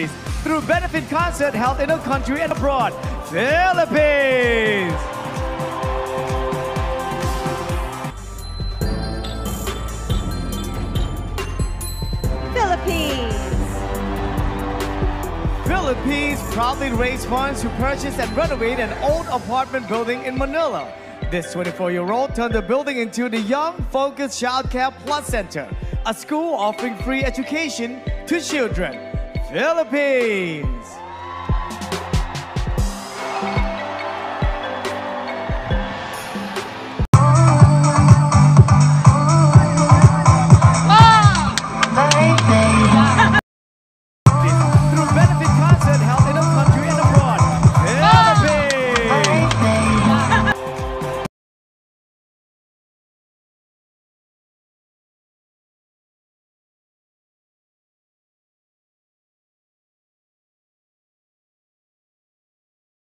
communities through benefit concert held in the country and abroad. Philippines! Philippines. Philippines proudly raised funds to purchase and renovate an old apartment building in Manila. This 24-year-old turned the building into the Young Focus Child Care Plus Center, a school offering free education to children. Philippines!